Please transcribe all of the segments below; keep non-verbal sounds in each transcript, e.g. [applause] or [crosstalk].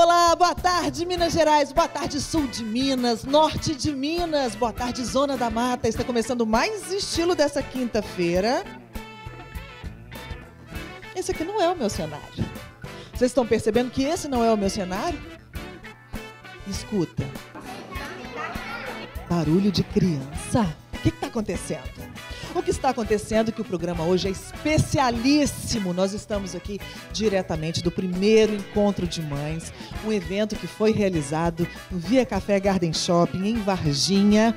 Olá, boa tarde, Minas Gerais, boa tarde, sul de Minas, norte de Minas, boa tarde, zona da mata. Está começando mais estilo dessa quinta-feira. Esse aqui não é o meu cenário. Vocês estão percebendo que esse não é o meu cenário? Escuta. Barulho de criança. O que está acontecendo? O que está acontecendo é que o programa hoje é especialíssimo. Nós estamos aqui diretamente do primeiro encontro de mães, um evento que foi realizado no Via Café Garden Shopping em Varginha.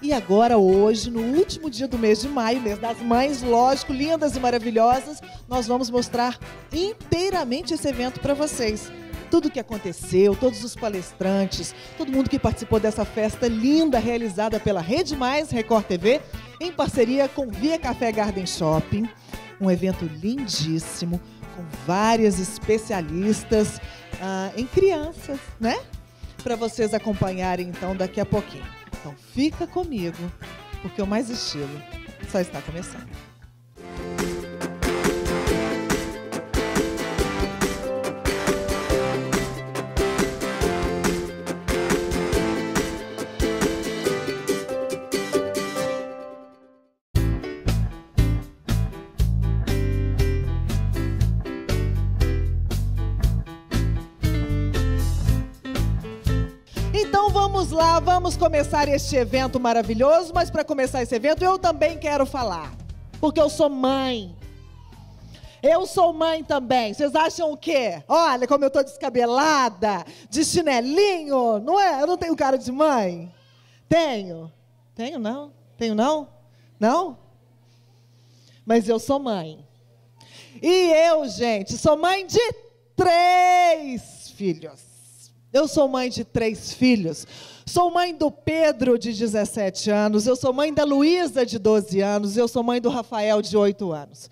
E agora, hoje, no último dia do mês de maio, mês das mães, lógico, lindas e maravilhosas, nós vamos mostrar inteiramente esse evento para vocês tudo o que aconteceu, todos os palestrantes, todo mundo que participou dessa festa linda realizada pela Rede Mais Record TV, em parceria com Via Café Garden Shopping. Um evento lindíssimo, com várias especialistas ah, em crianças, né? Para vocês acompanharem então daqui a pouquinho. Então fica comigo, porque o mais estilo só está começando. Vamos lá, vamos começar este evento maravilhoso, mas para começar esse evento eu também quero falar, porque eu sou mãe. Eu sou mãe também. Vocês acham o quê? Olha como eu estou descabelada, de chinelinho, não é? Eu não tenho cara de mãe? Tenho? Tenho não? Tenho não? Não? Mas eu sou mãe. E eu, gente, sou mãe de três filhos. Eu sou mãe de três filhos. Sou mãe do Pedro, de 17 anos. Eu sou mãe da Luísa, de 12 anos. Eu sou mãe do Rafael, de 8 anos.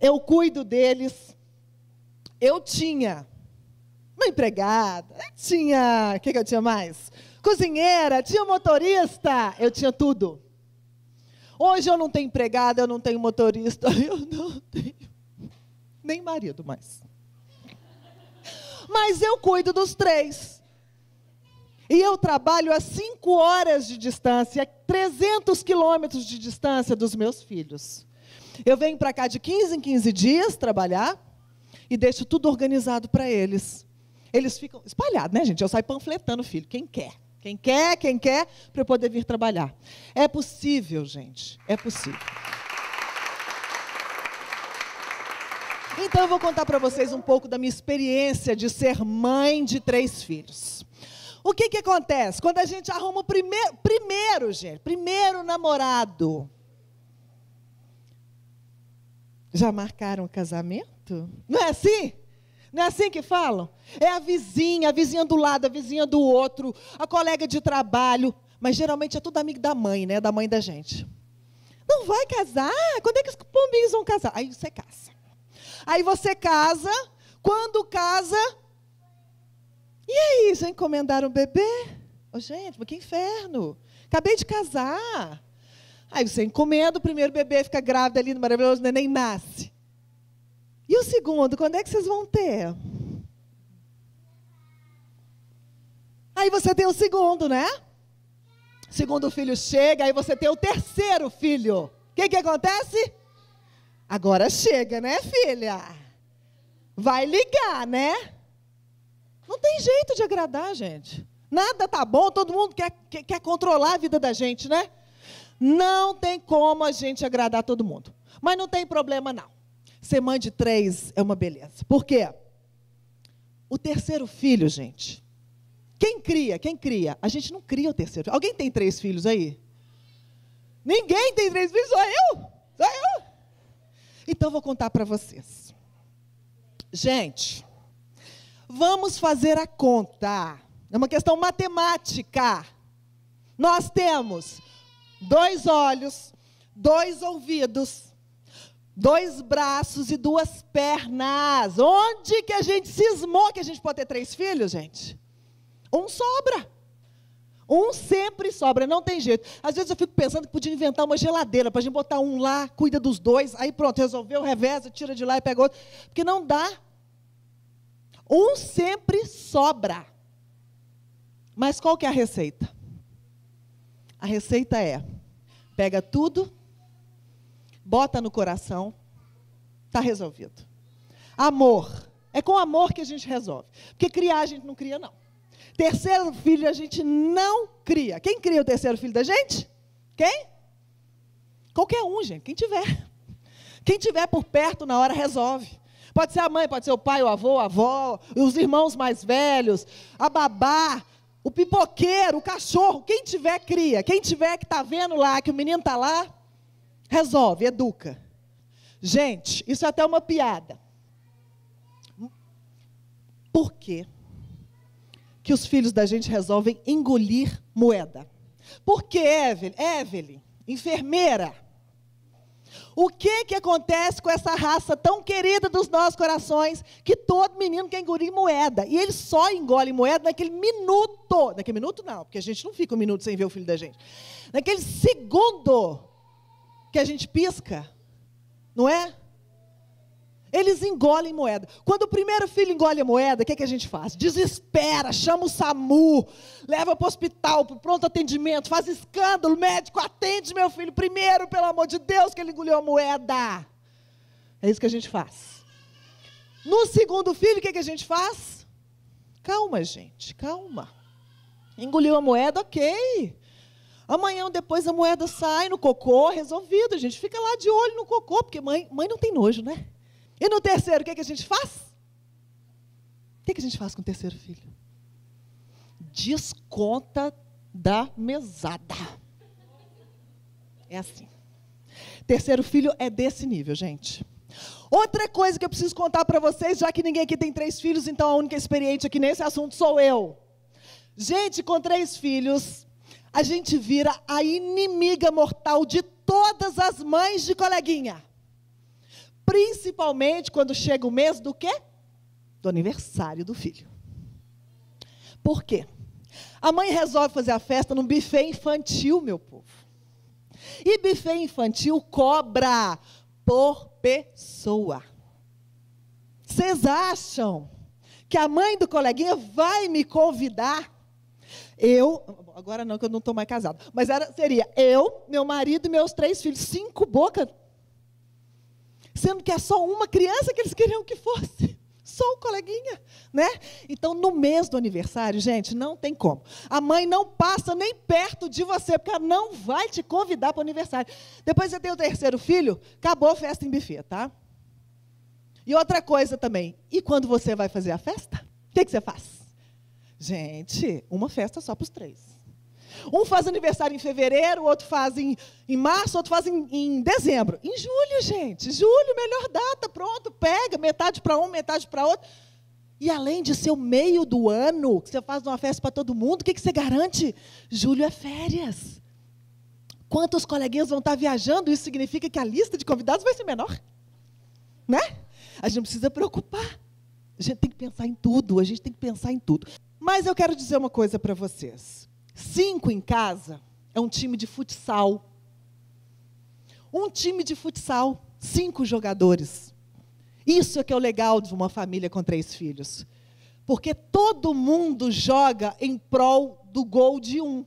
Eu cuido deles. Eu tinha uma empregada, tinha. O que, que eu tinha mais? Cozinheira, tinha motorista. Eu tinha tudo. Hoje eu não tenho empregada, eu não tenho motorista, [laughs] eu não tenho nem marido mais mas eu cuido dos três. E eu trabalho a cinco horas de distância, 300 quilômetros de distância dos meus filhos. Eu venho para cá de 15 em 15 dias trabalhar e deixo tudo organizado para eles. Eles ficam espalhados, né, gente? Eu saio panfletando filho, quem quer. Quem quer, quem quer, para eu poder vir trabalhar. É possível, gente, é possível. Então eu vou contar para vocês um pouco da minha experiência de ser mãe de três filhos. O que, que acontece? Quando a gente arruma o primeiro, primeiro, gente, primeiro namorado. Já marcaram o casamento? Não é assim? Não é assim que falam? É a vizinha, a vizinha do lado, a vizinha do outro, a colega de trabalho. Mas geralmente é tudo amigo da mãe, né? Da mãe da gente. Não vai casar? Quando é que os pombinhos vão casar? Aí você casa. Aí você casa, quando casa, e aí, já encomendaram o bebê? Oh, gente, mas que inferno! Acabei de casar. Aí você encomenda o primeiro bebê, fica grávida ali no maravilhoso, o neném nasce. E o segundo, quando é que vocês vão ter? Aí você tem o segundo, né? Segundo filho chega, aí você tem o terceiro filho. O que, que acontece? Agora chega, né, filha? Vai ligar, né? Não tem jeito de agradar, gente. Nada tá bom, todo mundo quer, quer, quer controlar a vida da gente, né? Não tem como a gente agradar todo mundo. Mas não tem problema, não. Ser mãe de três é uma beleza. Por quê? O terceiro filho, gente. Quem cria? Quem cria? A gente não cria o terceiro. Alguém tem três filhos aí? Ninguém tem três filhos, sou eu. Sou eu. Então vou contar para vocês. Gente, vamos fazer a conta. É uma questão matemática. Nós temos dois olhos, dois ouvidos, dois braços e duas pernas. Onde que a gente cismou que a gente pode ter três filhos, gente? Um sobra. Um sempre sobra, não tem jeito. Às vezes eu fico pensando que podia inventar uma geladeira para a gente botar um lá, cuida dos dois, aí pronto, resolveu, reveza, tira de lá e pega outro. Porque não dá. Um sempre sobra. Mas qual que é a receita? A receita é: pega tudo, bota no coração, está resolvido. Amor. É com amor que a gente resolve. Porque criar a gente não cria, não. Terceiro filho a gente não cria. Quem cria o terceiro filho da gente? Quem? Qualquer um, gente. Quem tiver. Quem tiver por perto na hora resolve. Pode ser a mãe, pode ser o pai, o avô, a avó, os irmãos mais velhos, a babá, o pipoqueiro, o cachorro. Quem tiver, cria. Quem tiver que está vendo lá, que o menino está lá, resolve, educa. Gente, isso é até uma piada. Por quê? Que os filhos da gente resolvem engolir moeda? Por que, Evelyn? Evelyn, enfermeira. O que, que acontece com essa raça tão querida dos nossos corações, que todo menino quer engolir moeda? E ele só engole moeda naquele minuto. Naquele minuto, não, porque a gente não fica um minuto sem ver o filho da gente. Naquele segundo que a gente pisca, não é? Eles engolem moeda. Quando o primeiro filho engole a moeda, o que, é que a gente faz? Desespera, chama o SAMU, leva para o hospital, para pronto atendimento, faz escândalo, médico, atende meu filho primeiro, pelo amor de Deus, que ele engoliu a moeda. É isso que a gente faz. No segundo filho, o que, é que a gente faz? Calma, gente, calma. Engoliu a moeda, ok. Amanhã depois a moeda sai no cocô, resolvido. A gente fica lá de olho no cocô, porque mãe, mãe não tem nojo, né? E no terceiro, o que, é que a gente faz? O que, é que a gente faz com o terceiro filho? Desconta da mesada. É assim. Terceiro filho é desse nível, gente. Outra coisa que eu preciso contar para vocês, já que ninguém aqui tem três filhos, então a única experiente aqui nesse assunto sou eu. Gente, com três filhos, a gente vira a inimiga mortal de todas as mães de coleguinha. Principalmente quando chega o mês do quê? Do aniversário do filho. Por quê? A mãe resolve fazer a festa num buffet infantil, meu povo. E buffet infantil cobra por pessoa. Vocês acham que a mãe do coleguinha vai me convidar? Eu, agora não, que eu não estou mais casado, mas era, seria eu, meu marido e meus três filhos, cinco bocas sendo que é só uma criança que eles queriam que fosse. [laughs] Só um coleguinha, né? Então, no mês do aniversário, gente, não tem como. A mãe não passa nem perto de você, porque ela não vai te convidar para o aniversário. Depois você tem o terceiro filho, acabou a festa em buffet, tá? E outra coisa também, e quando você vai fazer a festa? O que, que você faz? Gente, uma festa só para os três. Um faz aniversário em fevereiro, o outro faz em, em março, outro faz em, em dezembro. Em julho, gente. Julho, melhor data, pronto, pega, metade para um, metade para outro. E além de ser o meio do ano, que você faz uma festa para todo mundo, o que, que você garante? Julho é férias. Quantos coleguinhas vão estar viajando? Isso significa que a lista de convidados vai ser menor. Né? A gente não precisa preocupar. A gente tem que pensar em tudo, a gente tem que pensar em tudo. Mas eu quero dizer uma coisa para vocês. Cinco em casa é um time de futsal. Um time de futsal, cinco jogadores. Isso é que é o legal de uma família com três filhos. Porque todo mundo joga em prol do gol de um.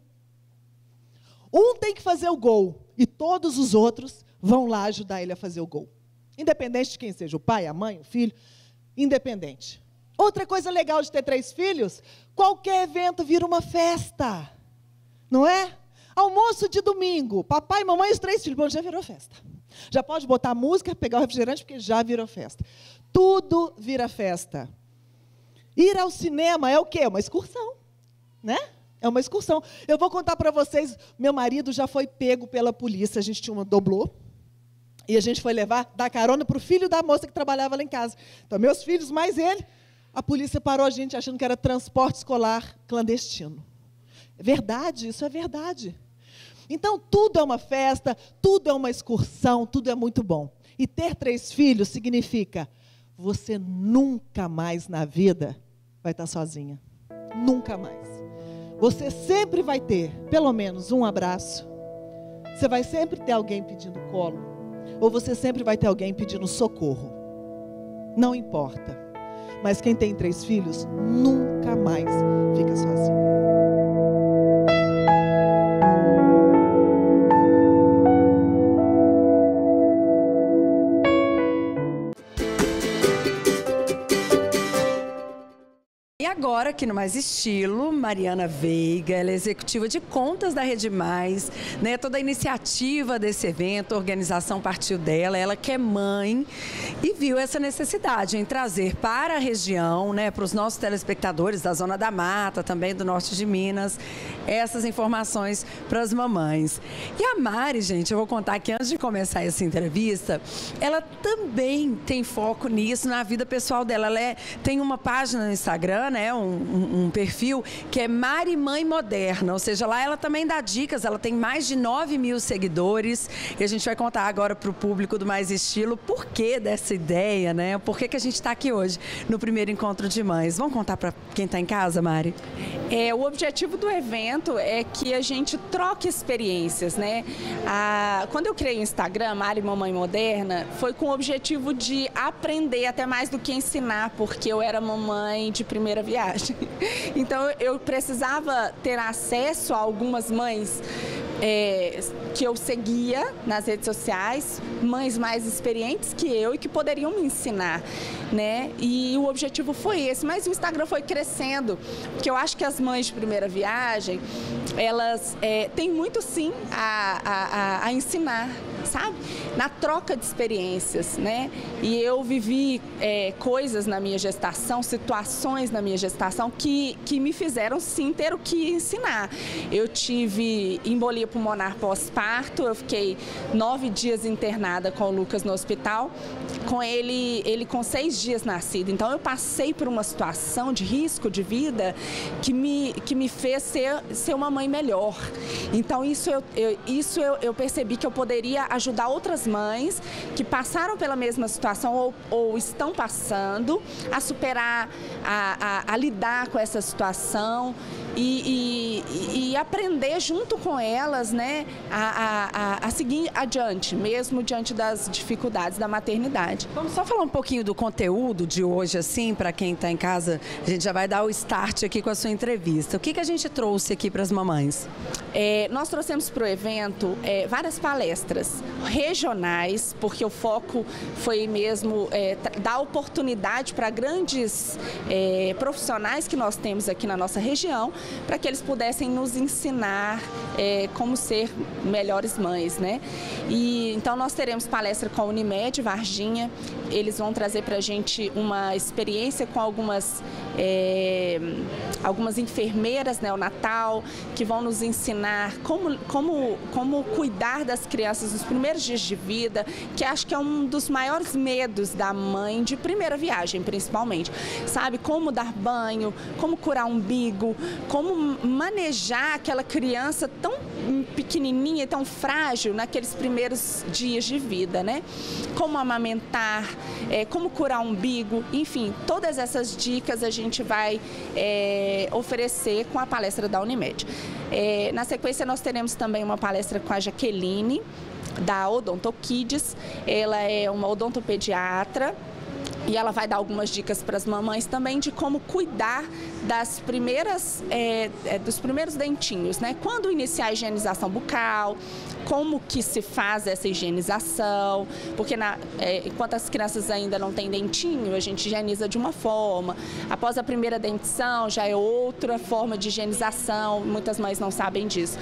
Um tem que fazer o gol e todos os outros vão lá ajudar ele a fazer o gol. Independente de quem seja, o pai, a mãe, o filho, independente. Outra coisa legal de ter três filhos, qualquer evento vira uma festa. Não é? Almoço de domingo, papai, mamãe e os três filhos. Bom, já virou festa. Já pode botar música, pegar o refrigerante, porque já virou festa. Tudo vira festa. Ir ao cinema é o quê? Uma excursão. Né? É uma excursão. Eu vou contar para vocês, meu marido já foi pego pela polícia, a gente tinha uma doblô, e a gente foi levar, dar carona para o filho da moça que trabalhava lá em casa. Então, meus filhos, mais ele, a polícia parou a gente achando que era transporte escolar clandestino. Verdade, isso é verdade. Então, tudo é uma festa, tudo é uma excursão, tudo é muito bom. E ter três filhos significa você nunca mais na vida vai estar sozinha. Nunca mais. Você sempre vai ter, pelo menos, um abraço. Você vai sempre ter alguém pedindo colo. Ou você sempre vai ter alguém pedindo socorro. Não importa. Mas quem tem três filhos nunca mais fica sozinho. Agora aqui no Mais Estilo, Mariana Veiga, ela é executiva de contas da Rede Mais, né? Toda a iniciativa desse evento, a organização partiu dela, ela que é mãe e viu essa necessidade em trazer para a região, né, para os nossos telespectadores da Zona da Mata, também do norte de Minas, essas informações para as mamães. E a Mari, gente, eu vou contar que antes de começar essa entrevista, ela também tem foco nisso na vida pessoal dela. Ela é, tem uma página no Instagram, né, um, um, um, perfil que é Mari Mãe Moderna, ou seja, lá ela também dá dicas, ela tem mais de 9 mil seguidores e a gente vai contar agora para o público do Mais Estilo por que dessa ideia, né? Por que, que a gente está aqui hoje no primeiro encontro de mães. Vamos contar para quem está em casa, Mari? É, o objetivo do evento é que a gente troque experiências, né? A, quando eu criei o Instagram, Mari Mamãe Moderna, foi com o objetivo de aprender até mais do que ensinar, porque eu era mamãe de primeira viagem. [laughs] Então eu precisava ter acesso a algumas mães é, que eu seguia nas redes sociais, mães mais experientes que eu e que poderiam me ensinar, né? E o objetivo foi esse, mas o Instagram foi crescendo, porque eu acho que as mães de primeira viagem, elas é, têm muito sim a, a, a ensinar, sabe? Na troca de experiências, né? E eu vivi é, coisas na minha gestação, situações na minha gestação que, que me fizeram sim ter o que ensinar. Eu tive embolia pulmonar pós-parto, eu fiquei nove dias internada com o Lucas no hospital, com ele, ele com seis dias nascido. Então eu passei por uma situação de risco de vida que me, que me fez ser, ser uma mãe melhor. Então isso, eu, eu isso eu, eu percebi que eu poderia ajudar outras mães que passaram pela mesma situação ou, ou estão passando a superar, a, a, a lidar com essa situação e, e, e, aprender junto com elas né, a, a, a, seguir adiante, mesmo diante das dificuldades da maternidade. Vamos só falar um pouquinho do conteúdo de hoje, assim, para quem está em casa, a gente já vai dar o start aqui com a sua entrevista. O que, que a gente trouxe aqui para as mamães? É, nós trouxemos para o evento é, várias palestras regionais, porque o foco foi mesmo é, dar oportunidade para grandes é, profissionais que nós temos aqui na nossa região para que eles pudessem nos ensinar é, como ser melhores mães, né? E então nós teremos palestra com a Unimed Varginha, eles vão trazer para a gente uma experiência com algumas é, algumas enfermeiras neonatal que vão nos ensinar como, como, como cuidar das crianças nos primeiros dias de vida, que acho que é um dos maiores medos da mãe de primeira viagem, principalmente. Sabe, como dar banho, como curar umbigo, como manejar aquela criança tão pequenininha e tão frágil naqueles primeiros dias de vida, né? Como amamentar, é, como curar umbigo, enfim, todas essas dicas a gente vai é, oferecer com a palestra da Unimed. É, na sequência, nós teremos também uma palestra com a Jaqueline, da Odonto Kids. Ela é uma odontopediatra e ela vai dar algumas dicas para as mamães também de como cuidar das primeiras, é, dos primeiros dentinhos, né? Quando iniciar a higienização bucal, como que se faz essa higienização, porque na, é, enquanto as crianças ainda não têm dentinho, a gente higieniza de uma forma. Após a primeira dentição, já é outra forma de higienização, muitas mães não sabem disso.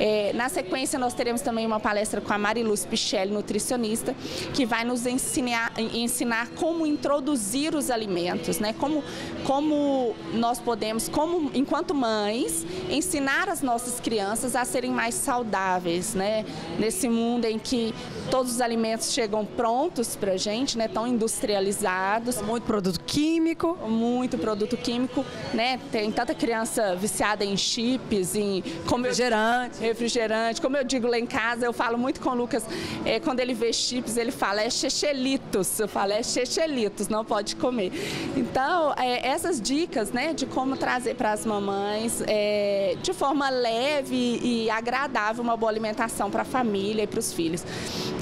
É, na sequência, nós teremos também uma palestra com a Mariluz Pichelli, nutricionista, que vai nos ensinar, ensinar como introduzir os alimentos, né? como, como nós podemos, como enquanto mães, ensinar as nossas crianças a serem mais saudáveis, né? Nesse mundo em que todos os alimentos chegam prontos para a gente, né, tão industrializados. Muito produto químico. Muito produto químico, né? Tem tanta criança viciada em chips, em refrigerante. Eu, refrigerante. Como eu digo lá em casa, eu falo muito com o Lucas, é, quando ele vê chips, ele fala, é chechelitos. Eu falo, é chechelitos, não pode comer. Então, é, essas dicas, né, de como trazer para as mamães, é, de forma leve e agradável, uma boa alimentação para a família e para os filhos.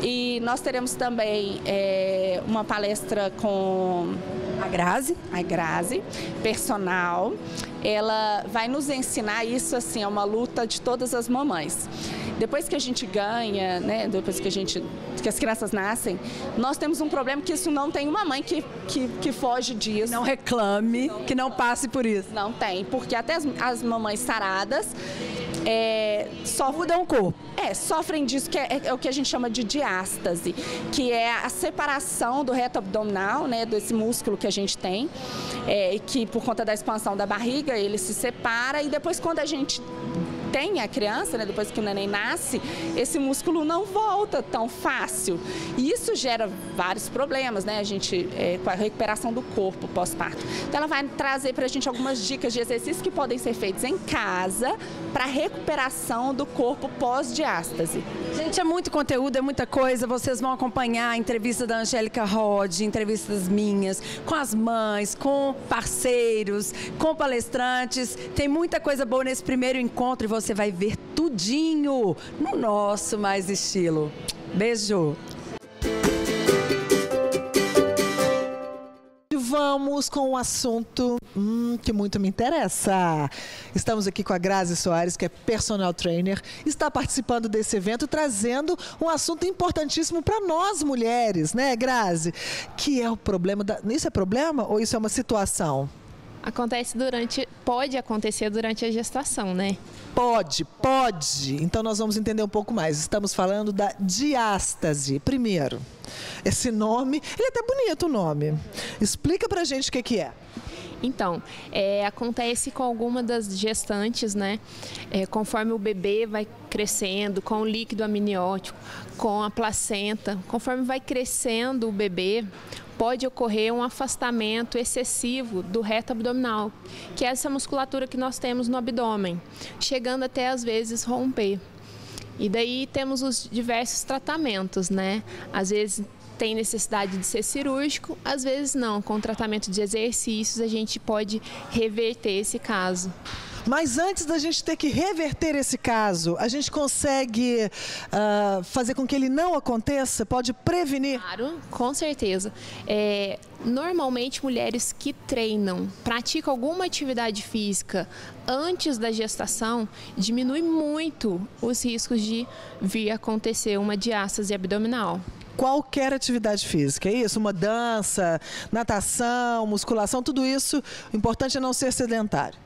E nós teremos também é, uma palestra com A Grazi? A Grazi, personal. Ela vai nos ensinar isso assim, é uma luta de todas as mamães. Depois que a gente ganha, né, depois que a gente que as crianças nascem, nós temos um problema que isso não tem uma mãe que, que, que foge disso. Não reclame, que não passe por isso. Não tem, porque até as, as mamães saradas é, só mudam o corpo. É, sofrem disso, que é, é, o que a gente chama de diástase, que é a separação do reto abdominal, né, desse músculo que a gente tem, é, que por conta da expansão da barriga, ele se separa e depois quando a gente tem a criança, né, depois que o neném nasce, esse músculo não volta tão fácil. E isso gera vários problemas, né, a gente, é, com a recuperação do corpo pós-parto. Então ela vai trazer para a gente algumas dicas de exercícios que podem ser feitos em casa para recuperação do corpo pós-diástase. Gente, é muito conteúdo, é muita coisa. Vocês vão acompanhar a entrevista da Angélica Rod, entrevistas minhas, com as mães, com parceiros, com palestrantes. Tem muita coisa boa nesse primeiro encontro você vai ver tudinho no nosso Mais Estilo. Beijo! Vamos com um assunto hum, que muito me interessa. Estamos aqui com a Grazi Soares, que é personal trainer, está participando desse evento, trazendo um assunto importantíssimo para nós mulheres, né, Grazi? Que é o problema da. Isso é problema ou isso é uma situação? Acontece durante, pode acontecer durante a gestação, né? Pode, pode. Então nós vamos entender um pouco mais. Estamos falando da diástase. Primeiro, esse nome, ele é até bonito o nome. Explica pra gente o que, que é. Então, é, acontece com alguma das gestantes, né? É, conforme o bebê vai crescendo, com o líquido amniótico, com a placenta, conforme vai crescendo o bebê, pode ocorrer um afastamento excessivo do reto abdominal, que é essa musculatura que nós temos no abdômen, chegando até às vezes romper. E daí temos os diversos tratamentos, né? Às vezes tem necessidade de ser cirúrgico, às vezes não. Com tratamento de exercícios a gente pode reverter esse caso. Mas antes da gente ter que reverter esse caso, a gente consegue uh, fazer com que ele não aconteça? Pode prevenir? Claro, com certeza. É, normalmente, mulheres que treinam, praticam alguma atividade física antes da gestação, diminui muito os riscos de vir acontecer uma diástase abdominal qualquer atividade física. É isso, uma dança, natação, musculação, tudo isso, o importante é não ser sedentário.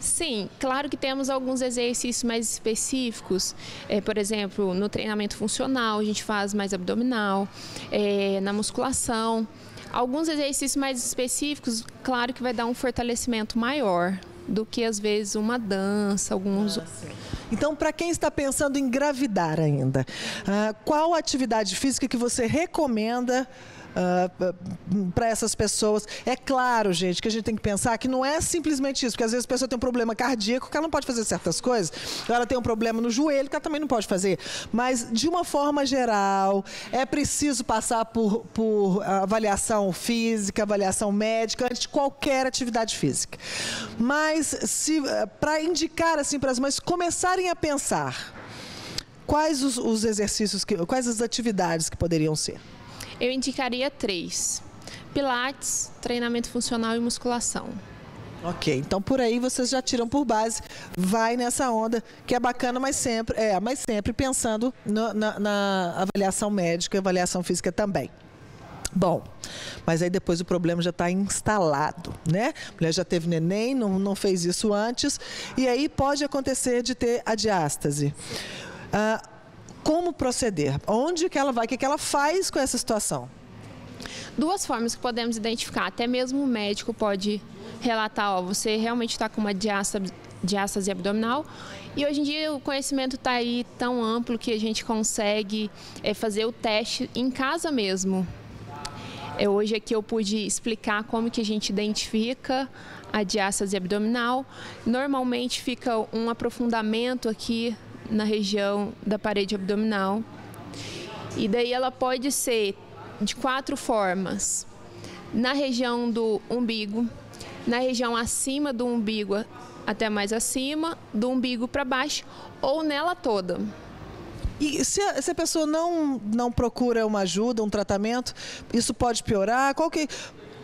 Sim, claro que temos alguns exercícios mais específicos. É, por exemplo, no treinamento funcional, a gente faz mais abdominal, é, na musculação. Alguns exercícios mais específicos, claro que vai dar um fortalecimento maior do que às vezes uma dança, alguns. Ah, então, para quem está pensando em engravidar ainda, uh, qual atividade física que você recomenda? Ah, para essas pessoas. É claro, gente, que a gente tem que pensar que não é simplesmente isso, porque às vezes a pessoa tem um problema cardíaco que ela não pode fazer certas coisas, ela tem um problema no joelho que ela também não pode fazer. Mas, de uma forma geral, é preciso passar por, por avaliação física, avaliação médica, antes de qualquer atividade física. Mas, se para indicar assim para as mães começarem a pensar quais os, os exercícios, que, quais as atividades que poderiam ser? Eu indicaria três: Pilates, treinamento funcional e musculação. Ok, então por aí vocês já tiram por base, vai nessa onda que é bacana, mas sempre, é, mas sempre pensando no, na, na avaliação médica e avaliação física também. Bom, mas aí depois o problema já está instalado, né? A mulher já teve neném, não, não fez isso antes, e aí pode acontecer de ter a diástase. Ah, como proceder? Onde que ela vai? O que, que ela faz com essa situação? Duas formas que podemos identificar. Até mesmo o médico pode relatar, ó, você realmente está com uma diástase, abdominal. E hoje em dia o conhecimento está aí tão amplo que a gente consegue é, fazer o teste em casa mesmo. É, hoje aqui eu pude explicar como que a gente identifica a diástase abdominal. Normalmente fica um aprofundamento aqui na região da parede abdominal. E daí ela pode ser de quatro formas: na região do umbigo, na região acima do umbigo até mais acima, do umbigo para baixo ou nela toda. E se a, se a, pessoa não, não procura uma ajuda, um tratamento, isso pode piorar? Qual que,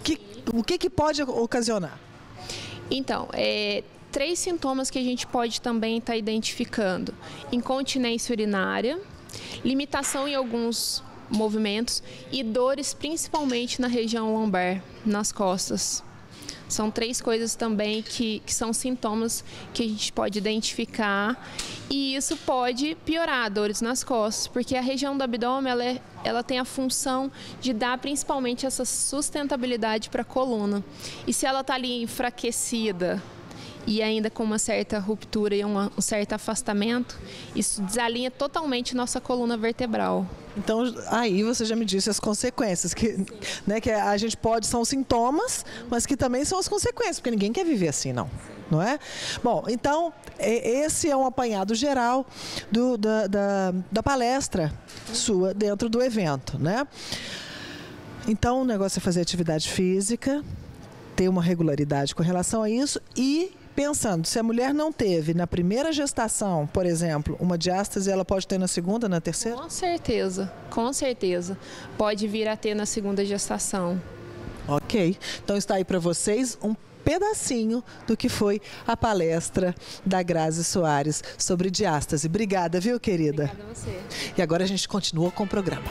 que, o que, que pode ocasionar? Então, é, três sintomas que a gente pode também estar tá identificando: incontinência urinária, limitação em alguns movimentos e dores principalmente na região lombar, nas costas. São três coisas também que, que são sintomas que a gente pode identificar e isso pode piorar dores nas costas, porque a região do abdômen ela, é, ela tem a função de dar principalmente essa sustentabilidade para a coluna. E se ela está ali enfraquecida, e ainda com uma certa ruptura e um certo afastamento, isso desalinha totalmente nossa coluna vertebral. Então, aí você já me disse as consequências, que, né, que a gente pode, são sintomas, mas que também são as consequências, porque ninguém quer viver assim, não. Não é? Bom, então, esse é um apanhado geral do, da, da, da palestra sua dentro do evento, né? Então, o negócio é fazer atividade física, ter uma regularidade com relação a isso e pensando, se a mulher não teve na primeira gestação, por exemplo, uma diástase, ela pode ter na segunda, na terceira? Com certeza, com certeza. Pode vir a ter na segunda gestação. Ok. Então está aí para vocês um pedacinho do que foi a palestra da Grazi Soares sobre diástase. Obrigada, viu, querida? Obrigada a você. E agora a gente continua com o programa.